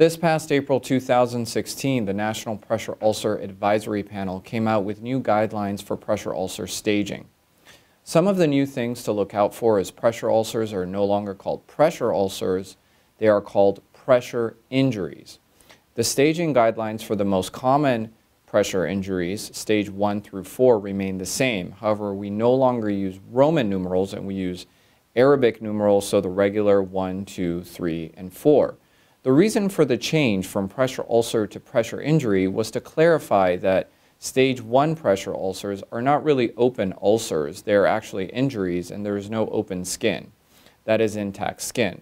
This past April 2016, the National Pressure Ulcer Advisory Panel came out with new guidelines for pressure ulcer staging. Some of the new things to look out for is pressure ulcers are no longer called pressure ulcers, they are called pressure injuries. The staging guidelines for the most common pressure injuries, stage 1 through 4, remain the same. However, we no longer use Roman numerals and we use Arabic numerals, so the regular 1, 2, 3, and 4. The reason for the change from pressure ulcer to pressure injury was to clarify that stage 1 pressure ulcers are not really open ulcers, they're actually injuries and there is no open skin. That is intact skin.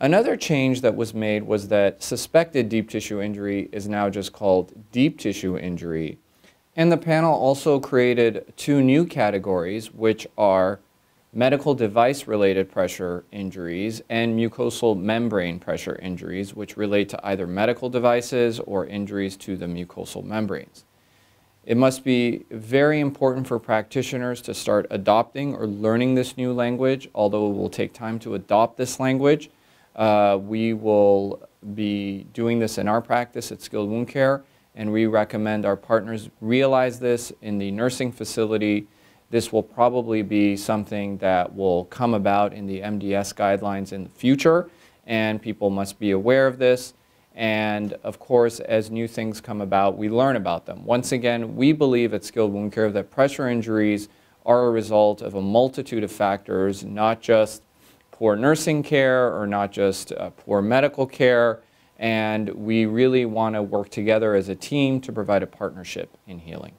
Another change that was made was that suspected deep tissue injury is now just called deep tissue injury. And the panel also created two new categories, which are medical device related pressure injuries and mucosal membrane pressure injuries, which relate to either medical devices or injuries to the mucosal membranes. It must be very important for practitioners to start adopting or learning this new language, although it will take time to adopt this language. Uh, we will be doing this in our practice at Skilled Wound Care, and we recommend our partners realize this in the nursing facility this will probably be something that will come about in the MDS guidelines in the future, and people must be aware of this. And of course, as new things come about, we learn about them. Once again, we believe at Skilled Wound Care that pressure injuries are a result of a multitude of factors, not just poor nursing care or not just uh, poor medical care. And we really want to work together as a team to provide a partnership in healing.